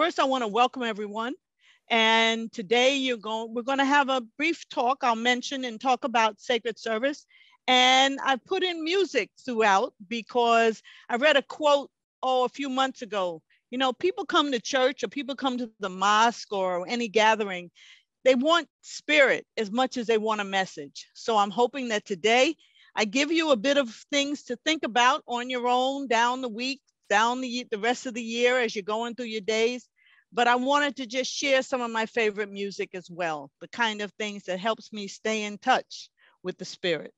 First, I want to welcome everyone. And today you're going, we're going to have a brief talk. I'll mention and talk about sacred service. And I put in music throughout because I read a quote, oh, a few months ago. You know, people come to church or people come to the mosque or any gathering, they want spirit as much as they want a message. So I'm hoping that today I give you a bit of things to think about on your own down the week, down the, the rest of the year as you're going through your days. But I wanted to just share some of my favorite music as well, the kind of things that helps me stay in touch with the spirit.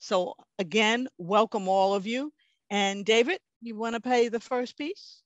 So again, welcome all of you. And David, you want to play the first piece?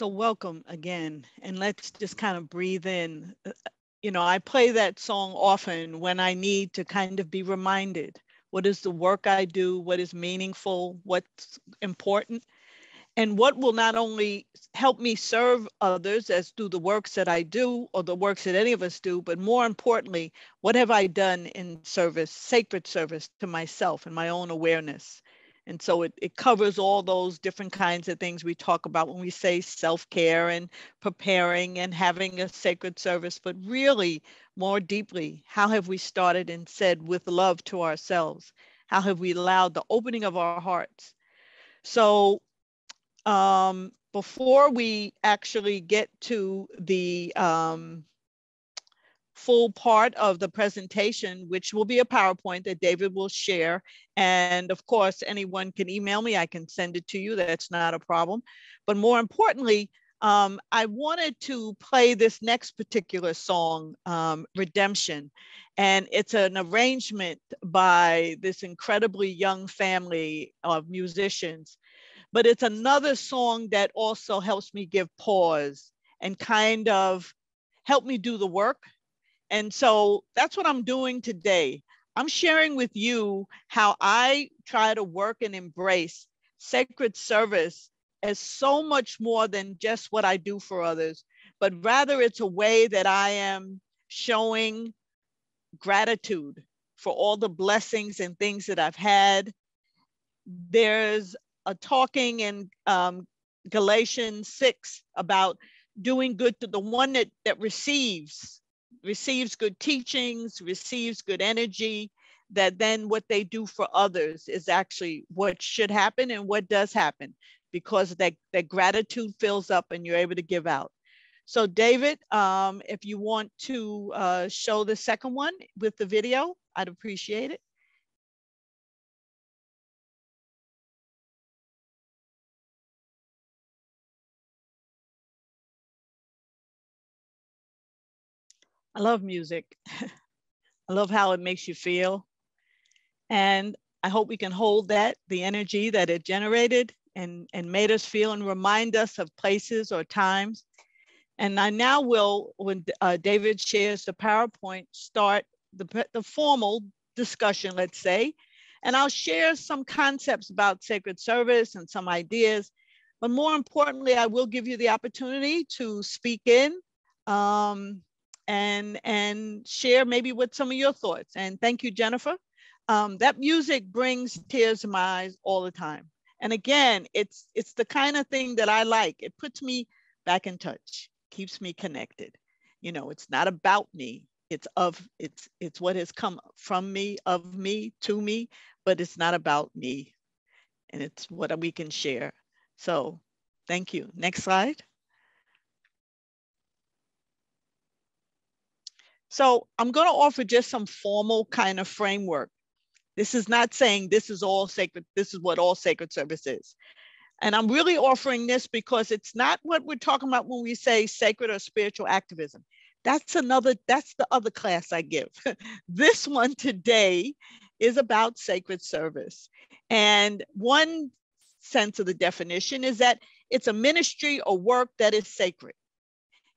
So, welcome again. And let's just kind of breathe in. Uh, you know, I play that song often when I need to kind of be reminded what is the work I do, what is meaningful, what's important, and what will not only help me serve others as do the works that I do or the works that any of us do, but more importantly, what have I done in service, sacred service to myself and my own awareness? And so it, it covers all those different kinds of things we talk about when we say self care and preparing and having a sacred service, but really more deeply, how have we started and said with love to ourselves? How have we allowed the opening of our hearts? So um, before we actually get to the um, full part of the presentation, which will be a PowerPoint that David will share. And of course, anyone can email me, I can send it to you, that's not a problem. But more importantly, um, I wanted to play this next particular song, um, Redemption. And it's an arrangement by this incredibly young family of musicians. But it's another song that also helps me give pause and kind of help me do the work and so that's what I'm doing today. I'm sharing with you how I try to work and embrace sacred service as so much more than just what I do for others, but rather it's a way that I am showing gratitude for all the blessings and things that I've had. There's a talking in um, Galatians 6 about doing good to the one that, that receives receives good teachings, receives good energy, that then what they do for others is actually what should happen and what does happen because that, that gratitude fills up and you're able to give out. So David, um, if you want to uh, show the second one with the video, I'd appreciate it. I love music. I love how it makes you feel. And I hope we can hold that, the energy that it generated and, and made us feel and remind us of places or times. And I now will, when uh, David shares the PowerPoint, start the, the formal discussion, let's say. And I'll share some concepts about sacred service and some ideas. But more importantly, I will give you the opportunity to speak in um, and and share maybe with some of your thoughts. And thank you, Jennifer. Um, that music brings tears to my eyes all the time. And again, it's it's the kind of thing that I like. It puts me back in touch, keeps me connected. You know, it's not about me. It's of it's it's what has come from me, of me, to me, but it's not about me. And it's what we can share. So thank you. Next slide. So I'm going to offer just some formal kind of framework. This is not saying this is all sacred, this is what all sacred service is. And I'm really offering this because it's not what we're talking about when we say sacred or spiritual activism. That's another, that's the other class I give. this one today is about sacred service. And one sense of the definition is that it's a ministry or work that is sacred.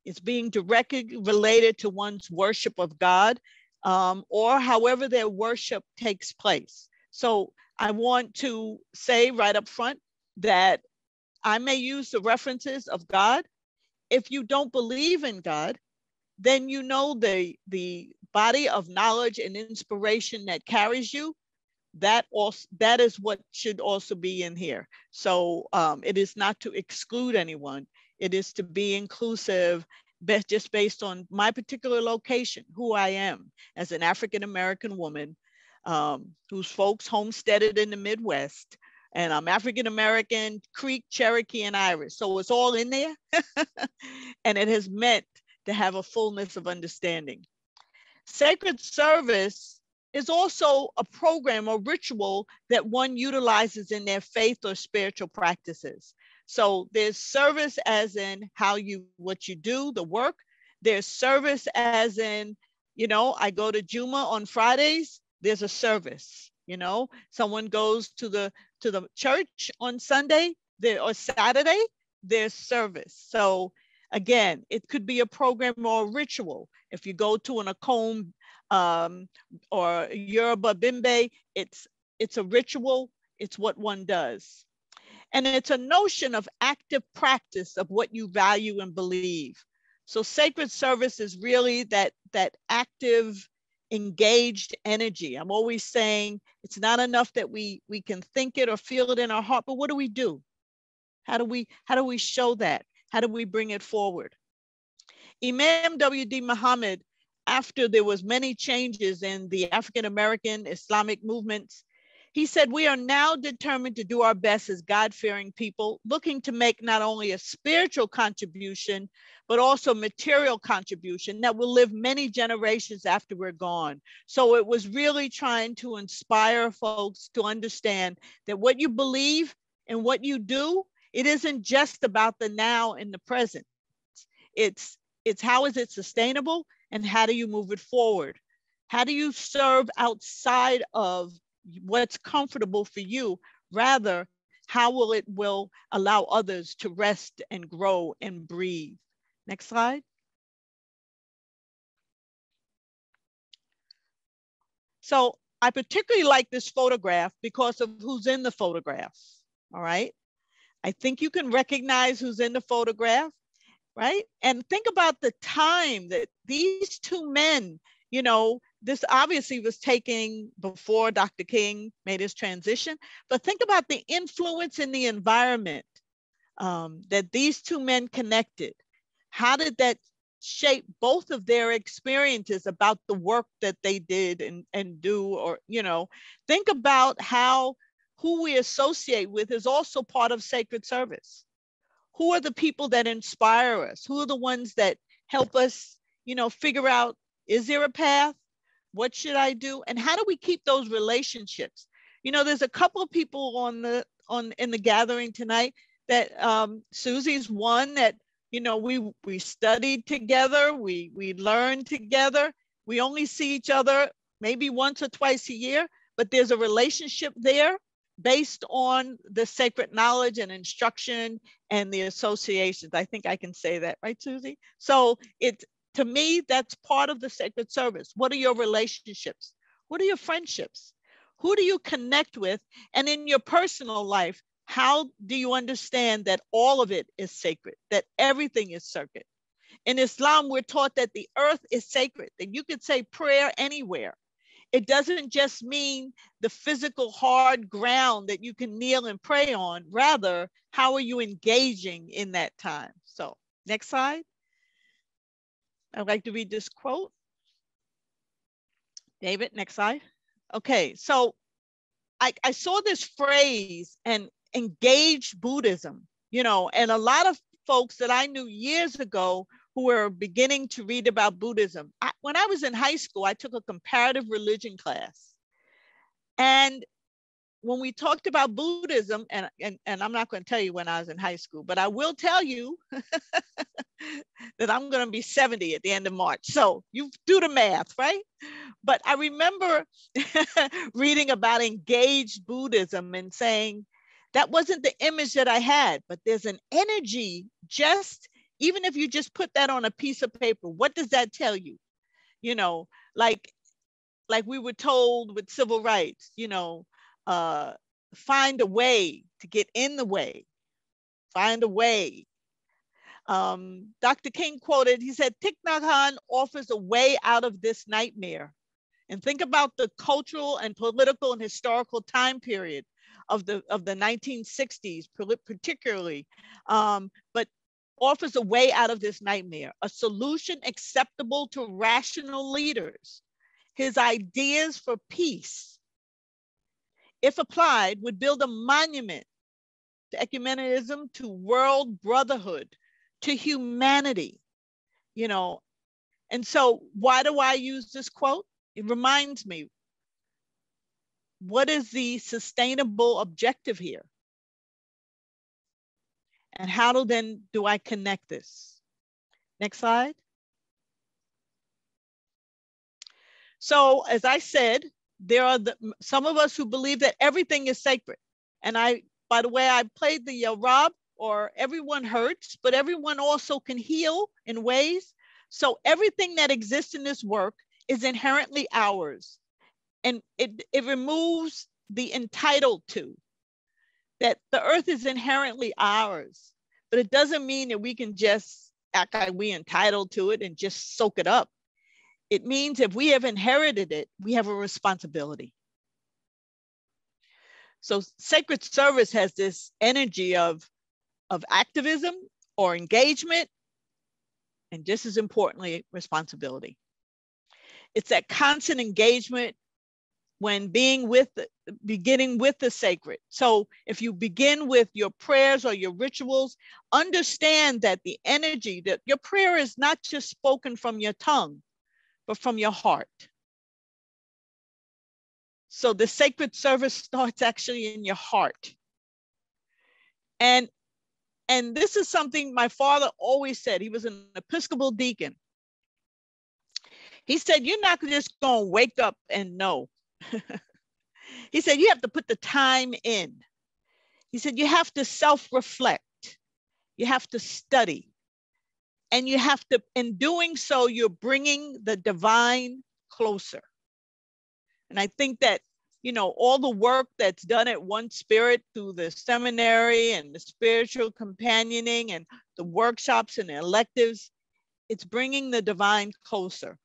It's being directly related to one's worship of God um, or however their worship takes place. So I want to say right up front that I may use the references of God. If you don't believe in God, then you know the, the body of knowledge and inspiration that carries you that also that is what should also be in here so um, it is not to exclude anyone it is to be inclusive best just based on my particular location, who I am as an African American woman um, whose folks homesteaded in the Midwest. And I'm African American, Creek, Cherokee, and Irish. So it's all in there. and it has meant to have a fullness of understanding. Sacred service is also a program or ritual that one utilizes in their faith or spiritual practices. So there's service as in how you, what you do, the work. There's service as in, you know, I go to Juma on Fridays, there's a service, you know, someone goes to the, to the church on Sunday there or Saturday, there's service. So again, it could be a program or a ritual. If you go to an Akom um, or Yoruba Bembe, it's, it's a ritual, it's what one does. And it's a notion of active practice of what you value and believe. So sacred service is really that, that active, engaged energy. I'm always saying it's not enough that we, we can think it or feel it in our heart, but what do we do? How do we, how do we show that? How do we bring it forward? Imam W.D. Muhammad, after there was many changes in the African American Islamic movements, he said, We are now determined to do our best as God fearing people, looking to make not only a spiritual contribution, but also material contribution that will live many generations after we're gone. So it was really trying to inspire folks to understand that what you believe and what you do, it isn't just about the now and the present. It's it's how is it sustainable and how do you move it forward? How do you serve outside of what's comfortable for you rather how will it will allow others to rest and grow and breathe? Next slide. So i particularly like this photograph because of who's in the photograph all right? I think you can recognize who's in the photograph right? And think about the time that these two men you know this obviously was taking before Dr. King made his transition, but think about the influence in the environment um, that these two men connected. How did that shape both of their experiences about the work that they did and, and do? Or, you know, think about how who we associate with is also part of sacred service. Who are the people that inspire us? Who are the ones that help us, you know, figure out is there a path? What should I do? And how do we keep those relationships? You know, there's a couple of people on the on in the gathering tonight that um, Susie's one that you know we we studied together, we we learned together. We only see each other maybe once or twice a year, but there's a relationship there based on the sacred knowledge and instruction and the associations. I think I can say that, right, Susie? So it's to me, that's part of the sacred service. What are your relationships? What are your friendships? Who do you connect with? And in your personal life, how do you understand that all of it is sacred, that everything is sacred? In Islam, we're taught that the earth is sacred, that you could say prayer anywhere. It doesn't just mean the physical hard ground that you can kneel and pray on. Rather, how are you engaging in that time? So, next slide. I'd like to read this quote. David, next slide. Okay, so I, I saw this phrase and engage Buddhism, you know, and a lot of folks that I knew years ago who were beginning to read about Buddhism. I, when I was in high school, I took a comparative religion class. And when we talked about Buddhism, and, and, and I'm not going to tell you when I was in high school, but I will tell you that I'm going to be 70 at the end of March. So you do the math, right? But I remember reading about engaged Buddhism and saying that wasn't the image that I had, but there's an energy just, even if you just put that on a piece of paper, what does that tell you? You know, like, like we were told with civil rights, you know, uh, find a way to get in the way, find a way. Um, Dr. King quoted, he said, Thich Nhat Hanh offers a way out of this nightmare. And think about the cultural and political and historical time period of the, of the 1960s, particularly, um, but offers a way out of this nightmare, a solution acceptable to rational leaders. His ideas for peace if applied, would build a monument to ecumenism, to world brotherhood, to humanity, you know. And so, why do I use this quote? It reminds me what is the sustainable objective here? And how do then do I connect this? Next slide. So, as I said, there are the, some of us who believe that everything is sacred. And I, by the way, I played the uh, Rob or everyone hurts, but everyone also can heal in ways. So everything that exists in this work is inherently ours. And it, it removes the entitled to, that the earth is inherently ours, but it doesn't mean that we can just act like we entitled to it and just soak it up. It means if we have inherited it, we have a responsibility. So sacred service has this energy of, of activism or engagement, and just as importantly, responsibility. It's that constant engagement when being with, beginning with the sacred. So if you begin with your prayers or your rituals, understand that the energy, that your prayer is not just spoken from your tongue, but from your heart. So the sacred service starts actually in your heart. And and this is something my father always said. He was an Episcopal deacon. He said, You're not just going to wake up and know. he said, You have to put the time in. He said, You have to self reflect, you have to study, and you have to, in doing so, you're bringing the divine closer. And I think that, you know, all the work that's done at One Spirit through the seminary and the spiritual companioning and the workshops and the electives, it's bringing the divine closer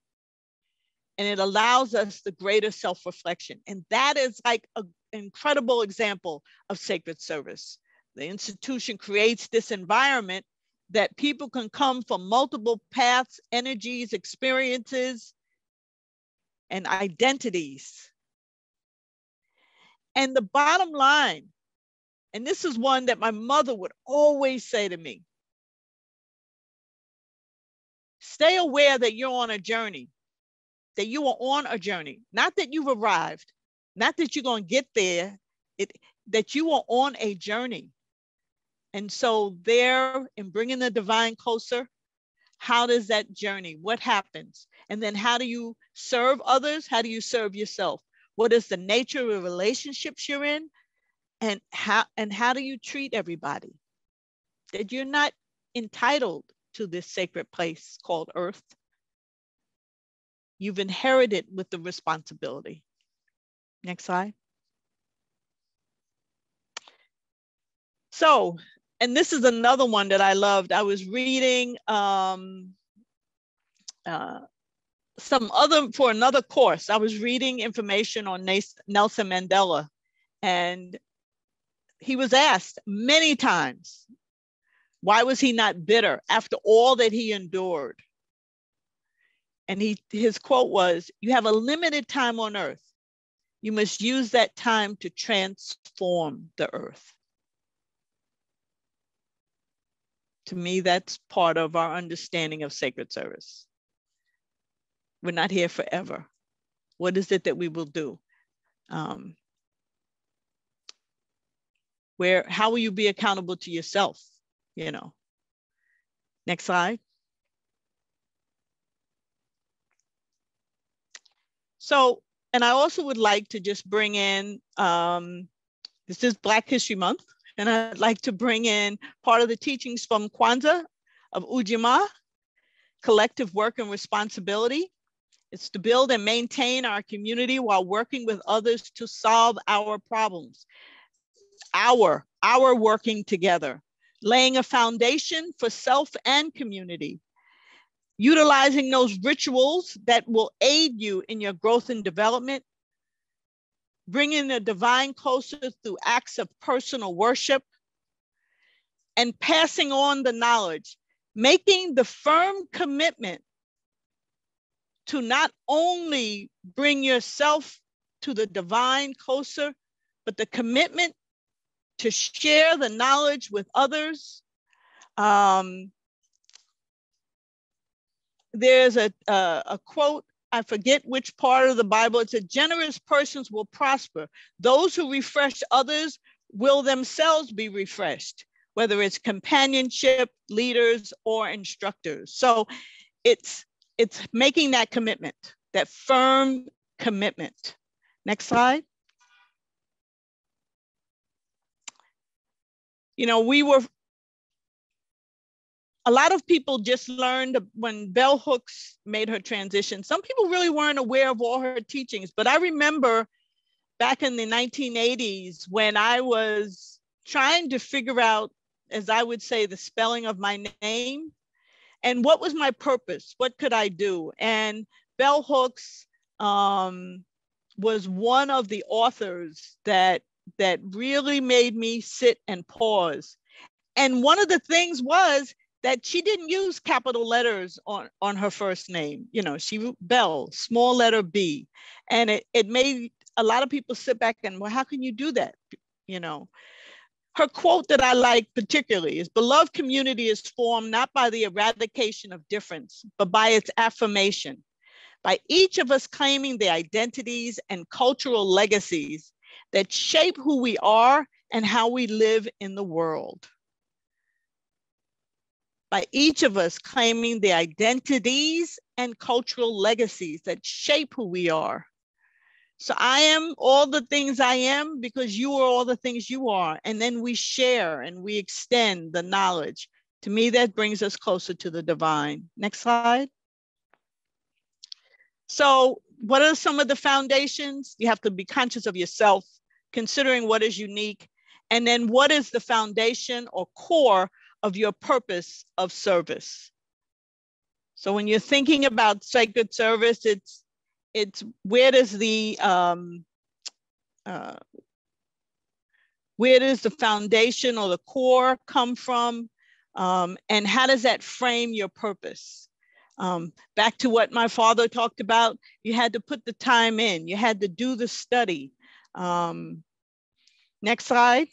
and it allows us the greater self-reflection. And that is like an incredible example of sacred service. The institution creates this environment that people can come from multiple paths, energies, experiences, and identities. And the bottom line, and this is one that my mother would always say to me stay aware that you're on a journey that you are on a journey, not that you've arrived, not that you're going to get there, it, that you are on a journey. And so, there in bringing the divine closer, how does that journey? What happens? And then, how do you serve others? How do you serve yourself? What is the nature of the relationships you're in? And how, and how do you treat everybody? That you're not entitled to this sacred place called earth you've inherited with the responsibility. Next slide. So, and this is another one that I loved. I was reading um, uh, some other, for another course, I was reading information on Nelson Mandela. And he was asked many times, why was he not bitter after all that he endured? and he his quote was you have a limited time on earth you must use that time to transform the earth to me that's part of our understanding of sacred service. We're not here forever. What is it that we will do? Um, where how will you be accountable to yourself you know? Next slide. So, and I also would like to just bring in, um, this is Black History Month, and I'd like to bring in part of the teachings from Kwanzaa of Ujima, collective work and responsibility. It's to build and maintain our community while working with others to solve our problems. Our, our working together, laying a foundation for self and community, utilizing those rituals that will aid you in your growth and development, bringing the divine closer through acts of personal worship, and passing on the knowledge, making the firm commitment to not only bring yourself to the divine closer, but the commitment to share the knowledge with others. Um, there's a, a, a quote I forget which part of the Bible. It said, generous persons will prosper. Those who refresh others will themselves be refreshed, whether it's companionship, leaders, or instructors. So it's, it's making that commitment, that firm commitment. Next slide. You know, we were a lot of people just learned when Bell Hooks made her transition. Some people really weren't aware of all her teachings, but I remember back in the 1980s when I was trying to figure out, as I would say, the spelling of my name and what was my purpose? What could I do? And Bell Hooks um, was one of the authors that that really made me sit and pause. And one of the things was that she didn't use capital letters on, on her first name. You know, she Bell, small letter B. And it, it made a lot of people sit back and, well, how can you do that? You know, her quote that I like particularly is beloved community is formed not by the eradication of difference, but by its affirmation. By each of us claiming the identities and cultural legacies that shape who we are and how we live in the world by each of us claiming the identities and cultural legacies that shape who we are. So I am all the things I am because you are all the things you are. And then we share and we extend the knowledge. To me, that brings us closer to the divine. Next slide. So, what are some of the foundations? You have to be conscious of yourself, considering what is unique, and then what is the foundation or core of your purpose of service. So when you're thinking about sacred service, it's it's where does the um, uh, where does the foundation or the core come from, um, and how does that frame your purpose? Um, back to what my father talked about, you had to put the time in, you had to do the study. Um, next slide.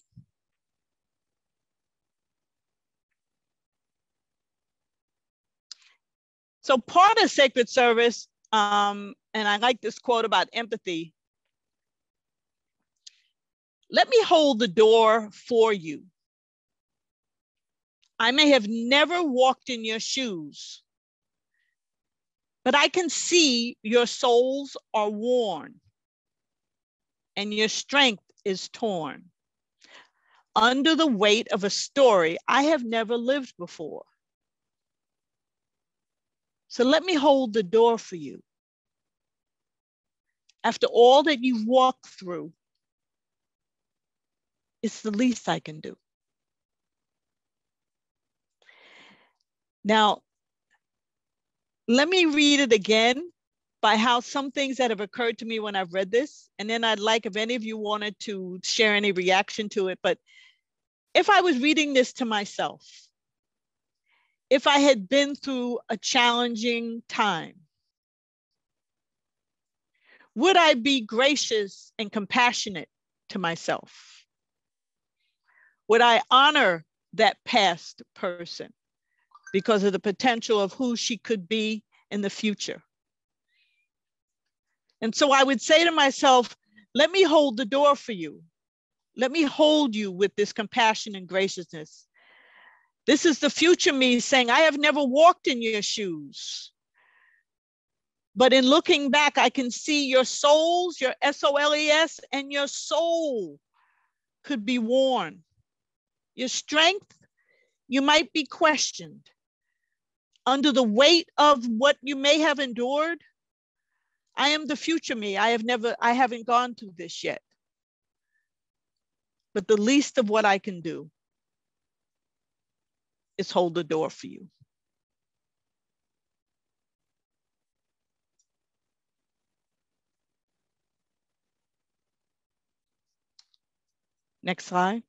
So part of sacred service, um, and I like this quote about empathy. Let me hold the door for you. I may have never walked in your shoes, but I can see your souls are worn and your strength is torn under the weight of a story I have never lived before. So let me hold the door for you. After all that you've walked through, it's the least I can do. Now, let me read it again by how some things that have occurred to me when I've read this. And then I'd like if any of you wanted to share any reaction to it. But if I was reading this to myself, if I had been through a challenging time? Would I be gracious and compassionate to myself? Would I honor that past person because of the potential of who she could be in the future? And so I would say to myself, let me hold the door for you. Let me hold you with this compassion and graciousness. This is the future me saying, I have never walked in your shoes. But in looking back, I can see your souls, your S O L E S, and your soul could be worn. Your strength, you might be questioned. Under the weight of what you may have endured, I am the future me. I have never, I haven't gone through this yet. But the least of what I can do is hold the door for you. Next slide.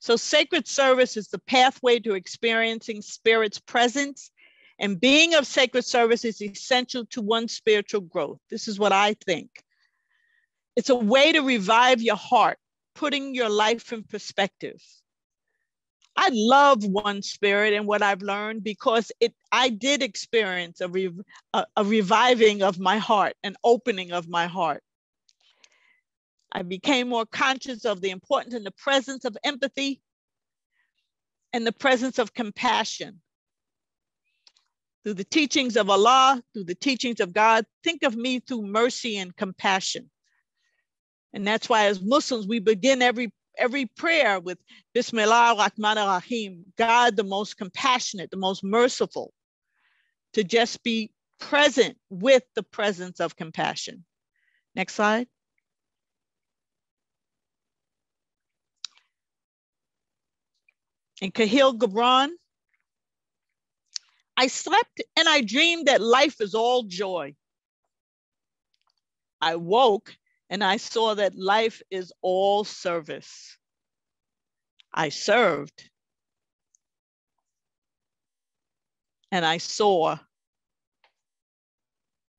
So sacred service is the pathway to experiencing spirit's presence and being of sacred service is essential to one's spiritual growth. This is what I think. It's a way to revive your heart putting your life in perspective. I love one spirit and what I've learned because it I did experience a, rev, a, a reviving of my heart, an opening of my heart. I became more conscious of the importance and the presence of empathy and the presence of compassion. Through the teachings of Allah, through the teachings of God, think of me through mercy and compassion. And that's why, as Muslims, we begin every every prayer with Bismillah Rahman Rahim, God the most compassionate, the most merciful, to just be present with the presence of compassion. Next slide. And Kahlil Gibran, I slept and I dreamed that life is all joy. I woke and I saw that life is all service. I served and I saw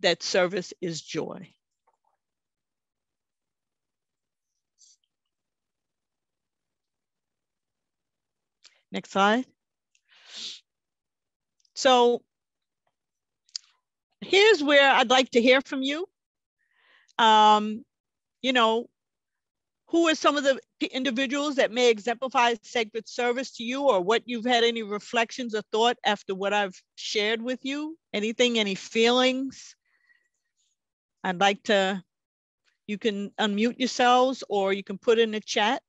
that service is joy. Next slide. So here's where I'd like to hear from you. Um, you know, who are some of the individuals that may exemplify sacred service to you or what you've had any reflections or thought after what I've shared with you? Anything, any feelings? I'd like to, you can unmute yourselves or you can put in the chat.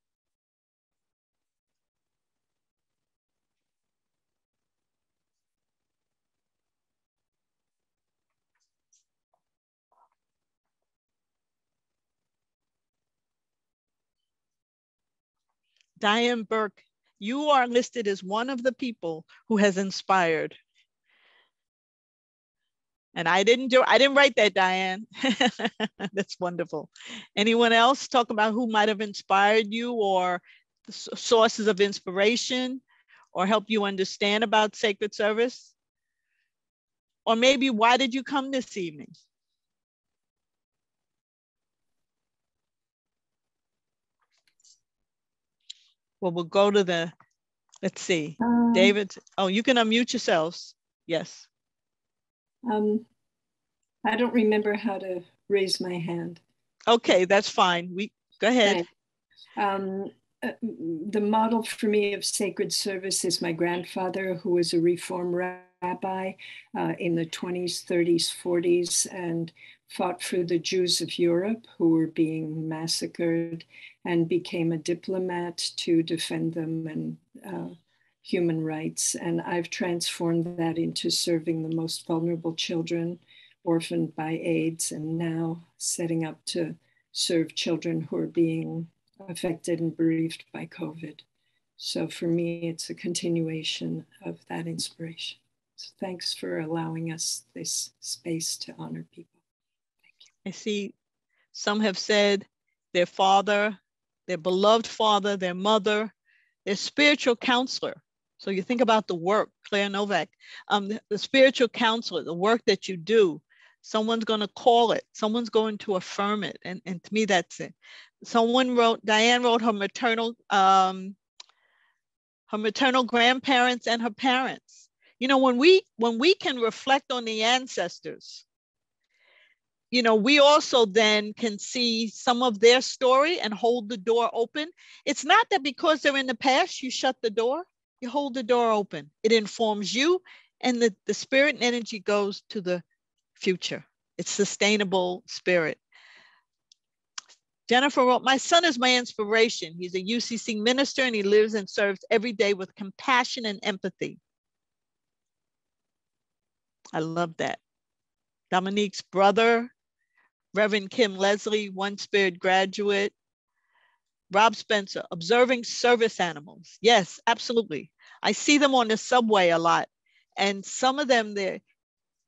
Diane Burke, you are listed as one of the people who has inspired. And I didn't do, I didn't write that, Diane. That's wonderful. Anyone else talk about who might have inspired you or sources of inspiration or help you understand about sacred service? Or maybe why did you come this evening? Well, we'll go to the, let's see, um, David. Oh, you can unmute yourselves. Yes. Um, I don't remember how to raise my hand. Okay, that's fine. We go ahead. Um, uh, the model for me of sacred service is my grandfather, who was a Reform rabbi uh, in the 20s, 30s, 40s, and fought for the Jews of Europe who were being massacred and became a diplomat to defend them and uh, human rights. And I've transformed that into serving the most vulnerable children orphaned by AIDS and now setting up to serve children who are being affected and bereaved by COVID. So for me, it's a continuation of that inspiration. So thanks for allowing us this space to honor people. I see some have said their father, their beloved father, their mother, their spiritual counselor. So you think about the work, Claire Novak, um, the, the spiritual counselor, the work that you do. Someone's going to call it. Someone's going to affirm it, and and to me that's it. Someone wrote. Diane wrote her maternal, um, her maternal grandparents and her parents. You know, when we when we can reflect on the ancestors, you know, we also then can see some of their story and hold the door open. It's not that because they're in the past, you shut the door, you hold the door open. It informs you, and the, the spirit and energy goes to the future. It's sustainable spirit. Jennifer wrote, My son is my inspiration. He's a UCC minister and he lives and serves every day with compassion and empathy. I love that. Dominique's brother Reverend Kim Leslie, One Spirit graduate. Rob Spencer, observing service animals. Yes, absolutely. I see them on the subway a lot. And some of them, there,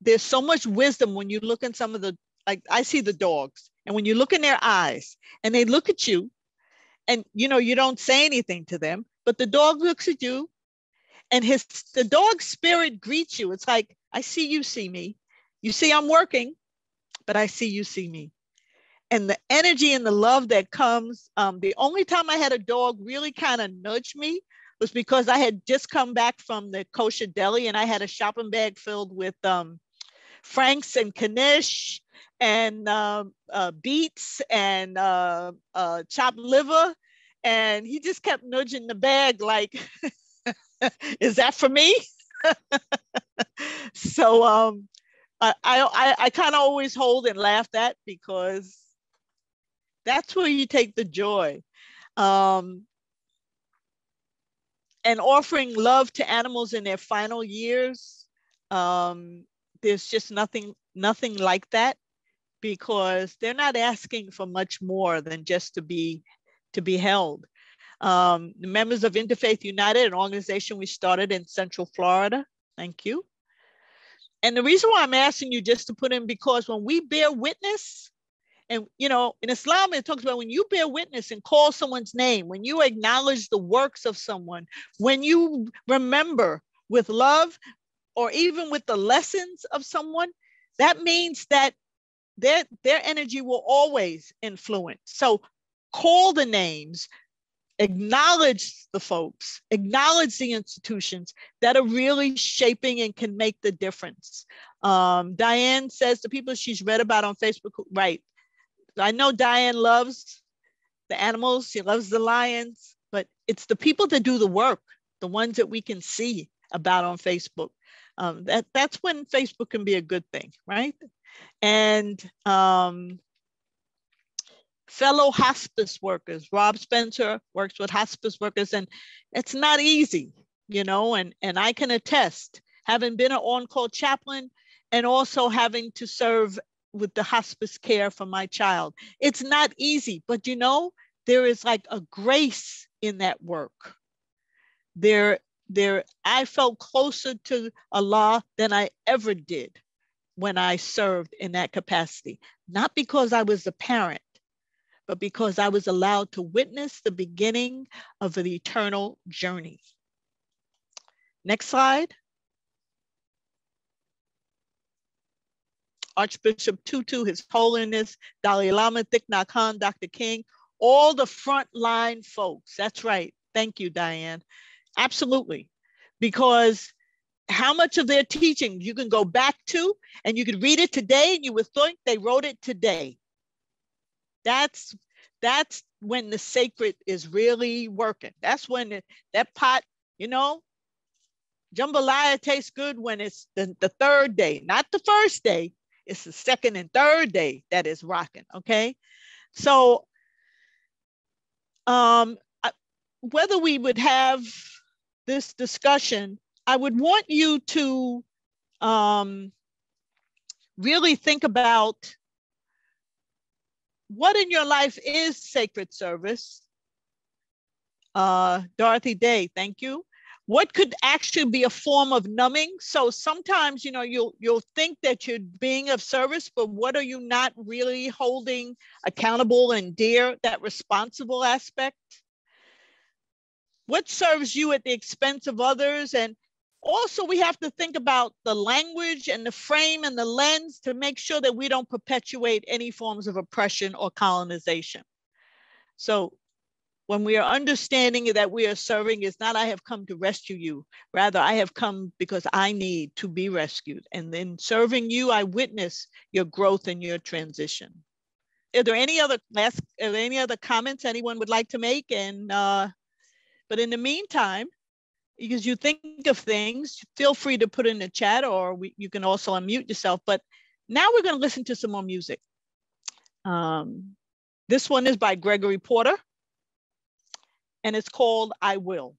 there's so much wisdom when you look in some of the, like I see the dogs, and when you look in their eyes and they look at you, and you know, you don't say anything to them, but the dog looks at you and his the dog spirit greets you. It's like, I see you see me. You see I'm working but I see you see me. And the energy and the love that comes. Um, the only time I had a dog really kind of nudge me was because I had just come back from the kosher deli and I had a shopping bag filled with um, Franks and Knish and uh, uh, beets and uh, uh, chopped liver. And he just kept nudging the bag like, is that for me? so um, I I I kind of always hold and laugh at because that's where you take the joy. Um, and offering love to animals in their final years. Um, there's just nothing, nothing like that because they're not asking for much more than just to be, to be held. Um, the members of Interfaith United, an organization we started in Central Florida. Thank you. And the reason why I'm asking you just to put in because when we bear witness, and you know, in Islam, it talks about when you bear witness and call someone's name, when you acknowledge the works of someone, when you remember with love or even with the lessons of someone, that means that their, their energy will always influence. So call the names, acknowledge the folks, acknowledge the institutions that are really shaping and can make the difference. Um, Diane says the people she's read about on Facebook, right? I know Diane loves the animals, she loves the lions, but it's the people that do the work, the ones that we can see about on Facebook. Um, that that's when Facebook can be a good thing, right? And um, fellow hospice workers. Rob Spencer works with hospice workers, and it's not easy, you know, and, and I can attest, having been an on-call chaplain and also having to serve with the hospice care for my child. It's not easy, but you know, there is like a grace in that work. There, there, I felt closer to Allah than I ever did when I served in that capacity. Not because I was a parent, but because I was allowed to witness the beginning of an eternal journey. Next slide. Archbishop Tutu, His Holiness, Dalai Lama, Thich Nhat Hanh, Dr. King, all the frontline folks. That's right. Thank you, Diane. Absolutely. Because how much of their teaching you can go back to and you could read it today and you would think they wrote it today. That's that's when the sacred is really working. That's when it, that pot, you know, jambalaya tastes good when it's the, the third day, not the first day. It's the second and third day that is rocking. Okay. So, um, whether we would have this discussion, I would want you to um, really think about what in your life is sacred service? Uh, Dorothy Day, thank you. What could actually be a form of numbing? So sometimes, you know, you'll you'll think that you're being of service, but what are you not really holding accountable and dear? That responsible aspect. What serves you at the expense of others, and also we have to think about the language and the frame and the lens to make sure that we don't perpetuate any forms of oppression or colonization. So when we are understanding that we are serving is not I have come to rescue you. Rather, I have come because I need to be rescued. And in serving you, I witness your growth and your transition. Are there any other last, are there any other comments anyone would like to make? And uh, but in the meantime, because you think of things, feel free to put in the chat or we, you can also unmute yourself. But now we're going to listen to some more music. Um, this one is by Gregory Porter and it's called I Will.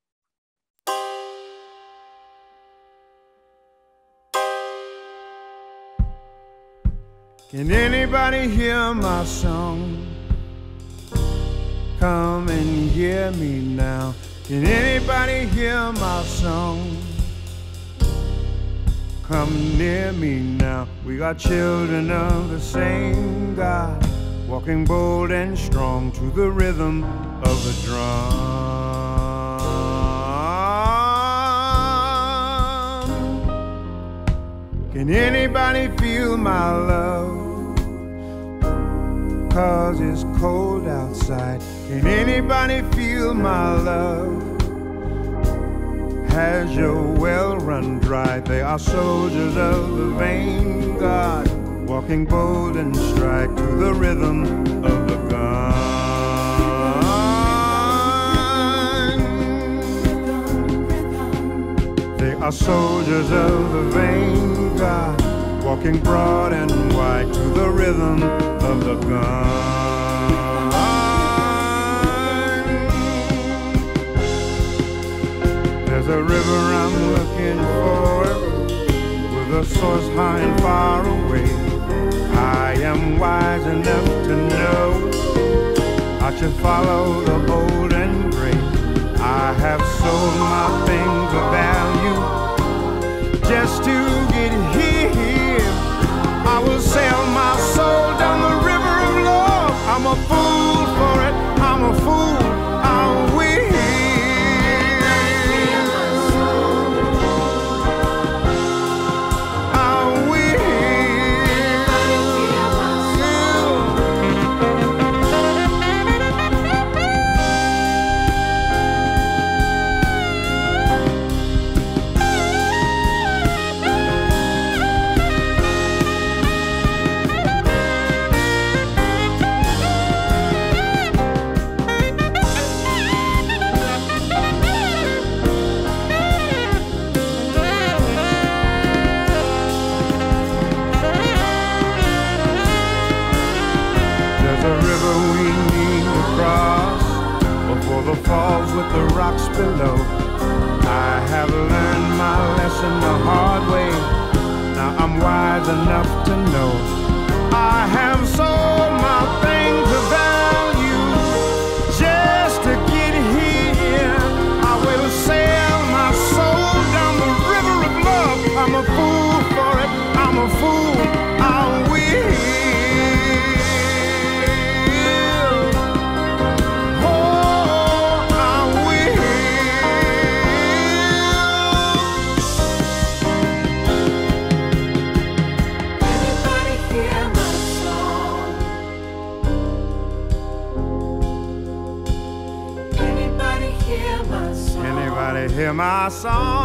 Can anybody hear my song? Come and hear me now. Can anybody hear my song? Come near me now. We are children of the same God, walking bold and strong to the rhythm of the drum. Can anybody feel my love? cause it's cold outside. Can anybody feel my love? Has your well run dry? They are soldiers of the vain God, walking bold and strike to the rhythm of the gun. They are soldiers of the vain God walking broad and wide to the rhythm of the gun. There's a river I'm looking for with a source high and far away. I am wise enough to know I should follow the old and great. I have sold my things of value just to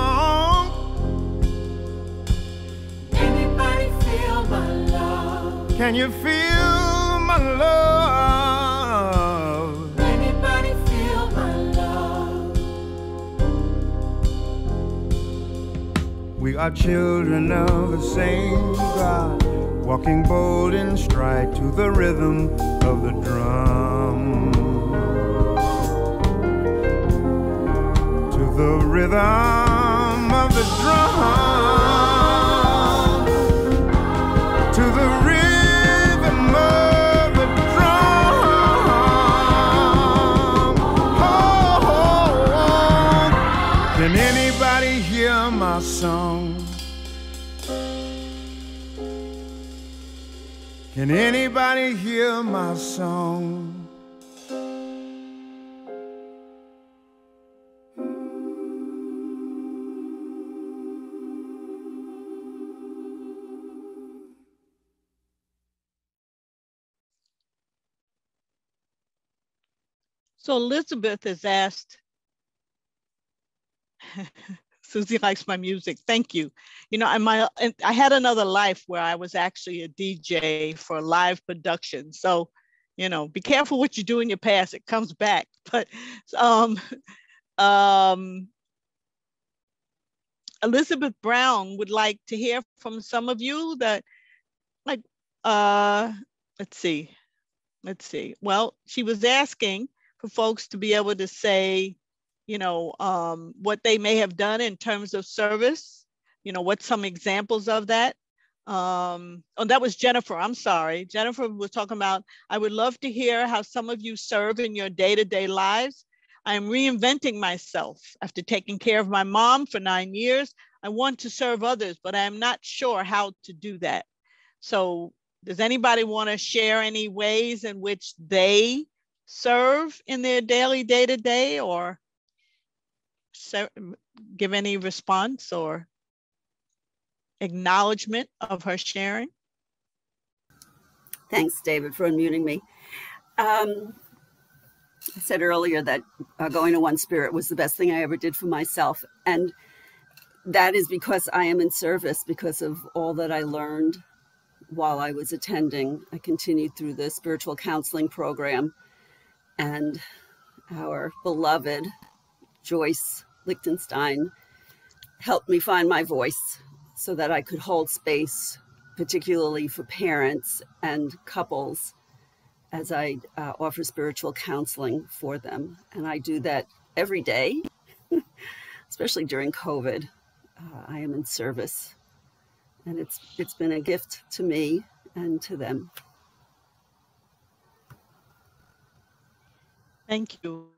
song? Anybody feel my love? Can you feel my love? Anybody feel my love? We are children of the same God, walking bold in stride to the rhythm of the drum. To the rhythm of the drum. To the rhythm of the drum. Oh. Can anybody hear my song? Can anybody hear my song? So Elizabeth has asked, Susie likes my music. Thank you. You know, I my and I had another life where I was actually a DJ for live production. So, you know, be careful what you do in your past. It comes back. But um, um, Elizabeth Brown would like to hear from some of you that, like, uh, let's see, let's see. Well, she was asking for folks to be able to say, you know, um, what they may have done in terms of service, you know, what some examples of that. Um, oh, that was Jennifer. I'm sorry. Jennifer was talking about, I would love to hear how some of you serve in your day to day lives. I am reinventing myself after taking care of my mom for nine years. I want to serve others, but I am not sure how to do that. So, does anybody want to share any ways in which they serve in their daily day to day or give any response or acknowledgement of her sharing? Thanks, David, for unmuting me. Um, I said earlier that uh, going to One Spirit was the best thing I ever did for myself. And that is because I am in service, because of all that I learned while I was attending. I continued through the spiritual counseling program, and our beloved Joyce Liechenstein helped me find my voice so that I could hold space, particularly for parents and couples, as I uh, offer spiritual counseling for them. And I do that every day. especially during COVID. Uh, I am in service, and it's it's been a gift to me and to them. Thank you.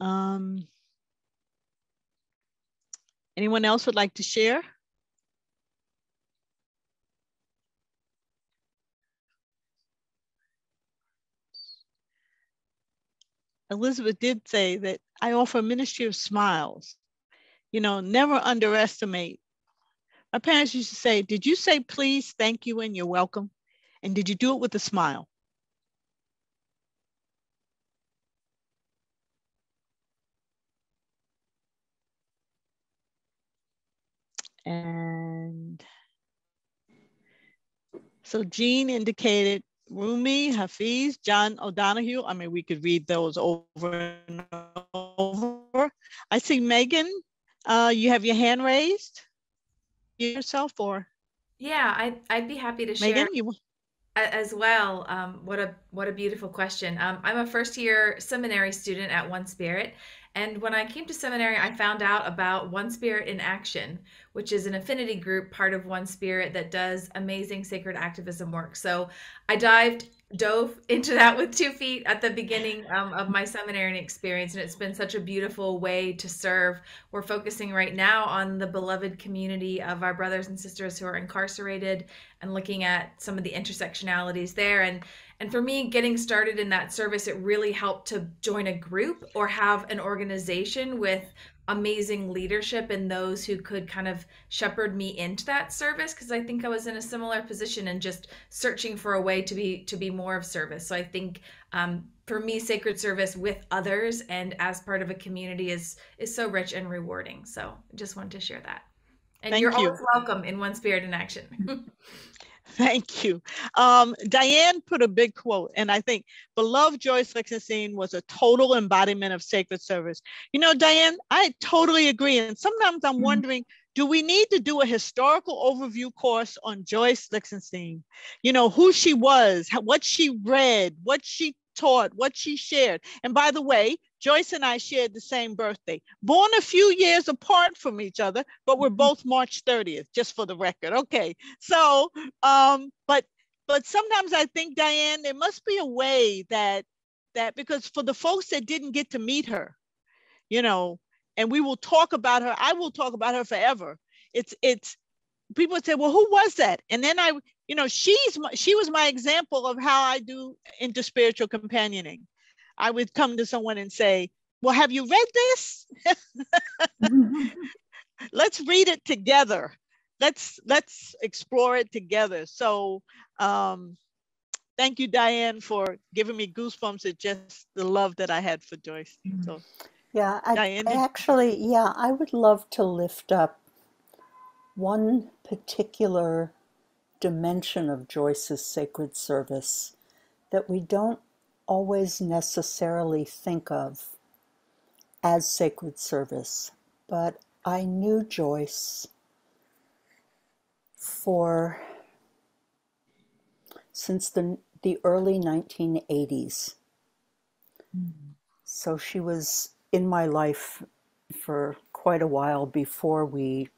Um, anyone else would like to share? Elizabeth did say that I offer a ministry of smiles. You know, never underestimate. My parents used to say, Did you say please, thank you, and you're welcome? And did you do it with a smile? And so Jean indicated Rumi, Hafiz, John O'Donohue. I mean, we could read those over and over. I see Megan, uh, you have your hand raised yourself or? Yeah, I'd, I'd be happy to share. Megan, you, as well um, what a what a beautiful question um, i'm a first year seminary student at one spirit and when i came to seminary i found out about one spirit in action which is an affinity group part of one spirit that does amazing sacred activism work. So i dived dove into that with two feet at the beginning um, of my seminary experience and it's been such a beautiful way to serve. We're focusing right now on the beloved community of our brothers and sisters who are incarcerated and looking at some of the intersectionalities there. And and for me getting started in that service it really helped to join a group or have an organization with amazing leadership and those who could kind of shepherd me into that service because I think I was in a similar position and just searching for a way to be to be more of service. So I think um, for me, sacred service with others and as part of a community is is so rich and rewarding. So I just wanted to share that. And Thank you're you. always welcome in One Spirit in Action. Thank you. Um, Diane put a big quote, and I think beloved Joyce Liechenstein was a total embodiment of sacred service. You know, Diane, I totally agree. And sometimes I'm Mhm. wondering, do we need to do a historical overview course on Joyce Liechenstein? You know, who she was, what she read, what she taught, what she shared. And by the way, Joyce and I shared the same birthday, born a few years apart from each other, but we're both March 30th, just for the record. Okay. So, um, but but sometimes I think, Diane, there must be a way that that because for the folks that didn't get to meet her, you know, and we will talk about her, I will talk about her forever. It's it's people would say, well, who was that? And then I, you know, she's my, she was my example of how I do interspiritual companioning. I would come to someone and say, well, have you read this? let's read it together. Let's let's explore it together. So um, thank you, Diane, for giving me goosebumps at just the love that I had for Joyce. So Yeah, I, Diane, I actually, yeah, I would love to lift up one particular dimension of Joyce's sacred service that we don't always necessarily think of as sacred service. But I knew Joyce for since the the early 1980s. Hmm. So she was in my life for quite a while before we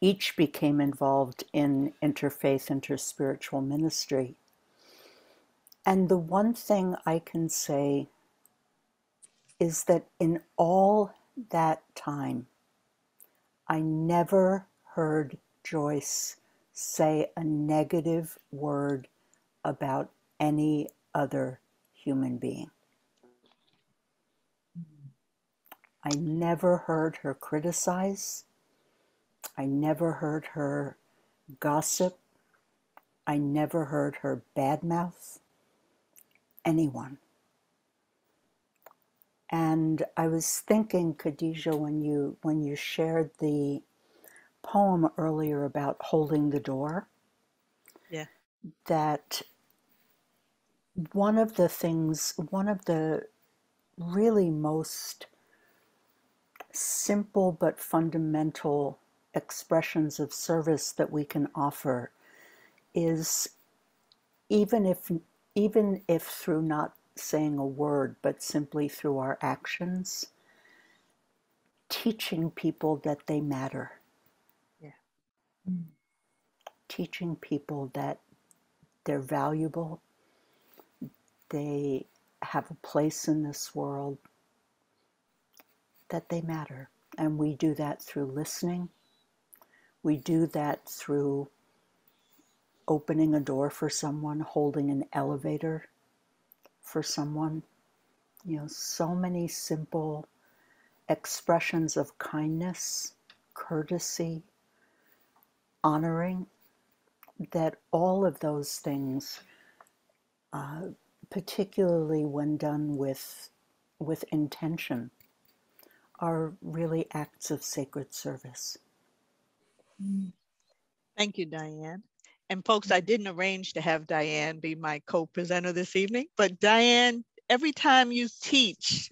each became involved in interfaith, interspiritual ministry. And the one thing I can say is that in all that time, I never heard Joyce say a negative word about any other human being. I never heard her criticize. I never heard her gossip. I never heard her badmouth anyone. And I was thinking, Khadijah, when you when you shared the poem earlier about holding the door, Yeah. that one of the things, one of the really most simple but fundamental expressions of service that we can offer is even if even if through not saying a word but simply through our actions teaching people that they matter. Yeah. Teaching people that they're valuable, they have a place in this world, that they matter. And we do that through listening. We do that through opening a door for someone, holding an elevator for someone. You know, so many simple expressions of kindness, courtesy, honoring, that all of those things, uh, particularly when done with, with intention, are really acts of sacred service. Thank you, Diane. And folks, I didn't arrange to have Diane be my co-presenter this evening, but Diane, every time you teach,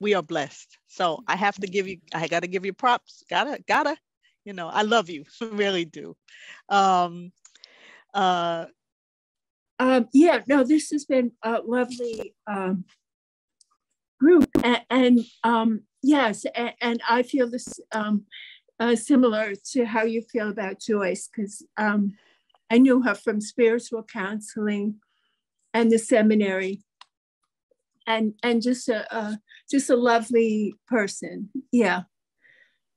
we are blessed. So I have to give you, I gotta give you props. Gotta, gotta, you know, I love you, really do. Um, uh, Um, yeah, no, this has been a lovely um, group, and, and um, yes, and, and I feel this um, uh, similar to how you feel about Joyce, because um, I knew her from spiritual counseling and the seminary, and and just a, a just a lovely person, yeah,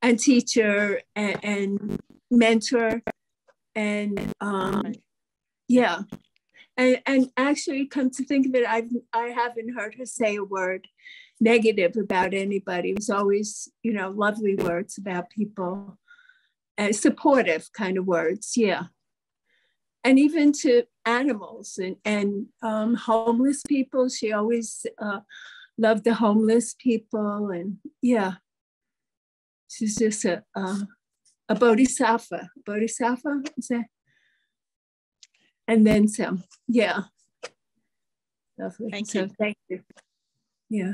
and teacher and, and mentor, and um, yeah. And, and actually, come to think of it, I've I haven't heard her say a word negative about anybody. It was always, you know, lovely words about people, and supportive kind of words, yeah. And even to animals and and um, homeless people, she always uh, loved the homeless people, and yeah, she's just a a, a bodhisattva. Bodhisattva is that? and then some. Yeah. Lovely. Thank so you. thank you. Yeah.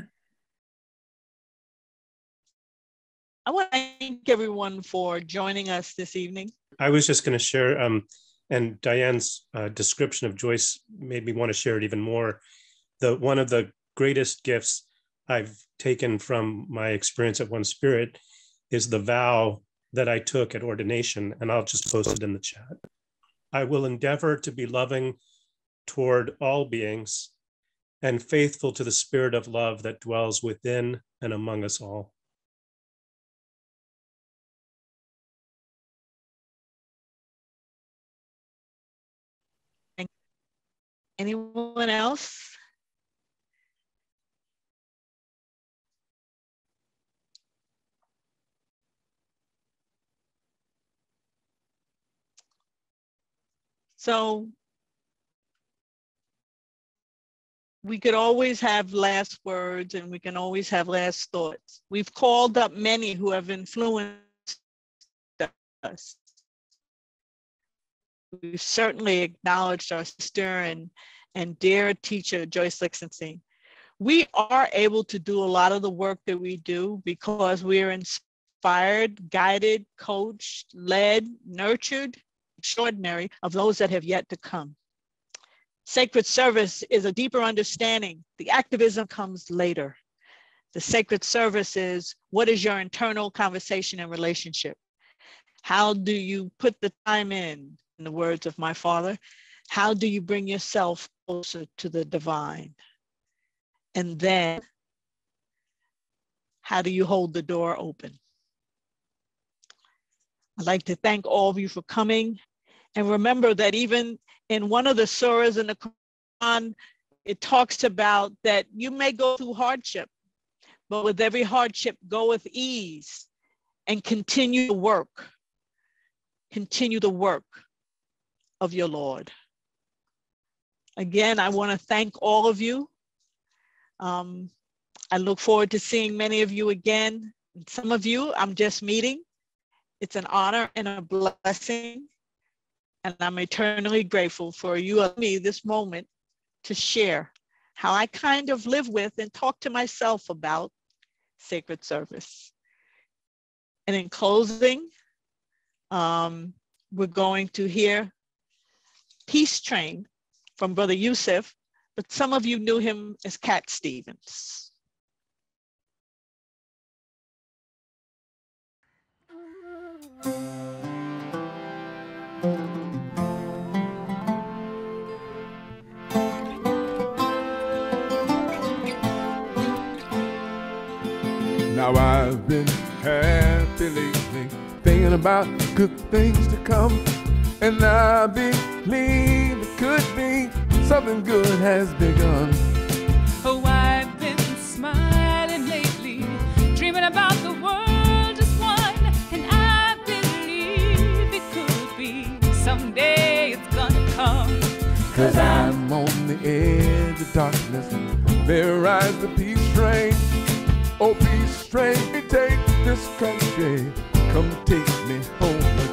I want to thank everyone for joining us this evening. I was just going to share, um, and Diane's uh, description of Joyce made me want to share it even more. The one of the greatest gifts I've taken from my experience at One Spirit is the vow that I took at ordination, and I'll just post it in the chat. I will endeavor to be loving toward all beings and faithful to the spirit of love that dwells within and among us all. Anyone else? So we could always have last words and we can always have last thoughts. We've called up many who have influenced us. We've certainly acknowledged our sister and, and dear teacher, Joyce Liechenstein. We are able to do a lot of the work that we do because we are inspired, guided, coached, led, nurtured, extraordinary of those that have yet to come. Sacred service is a deeper understanding. The activism comes later. The sacred service is what is your internal conversation and relationship? How do you put the time in, in the words of my father? How do you bring yourself closer to the divine? And then, how do you hold the door open? I'd like to thank all of you for coming. And remember that even in one of the surahs in the Quran, it talks about that you may go through hardship, but with every hardship, go with ease and continue the work. Continue the work of your Lord. Again, I want to thank all of you. Um, I look forward to seeing many of you again. Some of you I'm just meeting. It's an honor and a blessing. And I'm eternally grateful for you and me this moment to share how I kind of live with and talk to myself about sacred service. And in closing, um, we're going to hear Peace Train from Brother Yusuf, but some of you knew him as Cat Stevens. Now I've been happy lately, thinking about good things to come. And I believe it could be something good has begun. Oh, I've been smiling lately, dreaming about the world as one, and I believe it could be someday it's gonna come. Cause I'm on the edge of darkness. There rides the peace train. Oh, peace train, take this country. Come take me home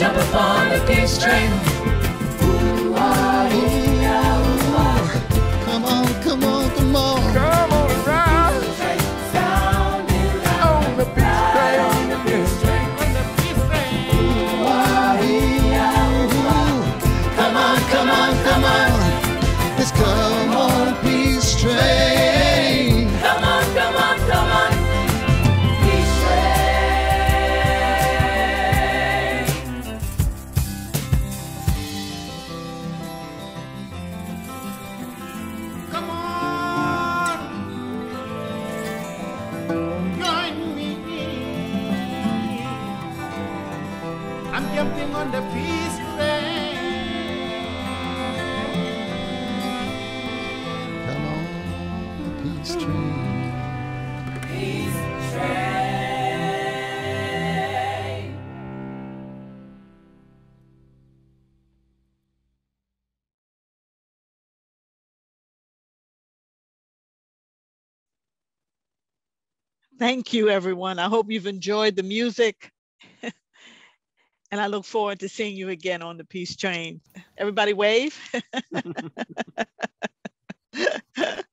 jump upon the peace train. Thank you, everyone. I hope you've enjoyed the music. and I look forward to seeing you again on the Peace Train. Everybody wave.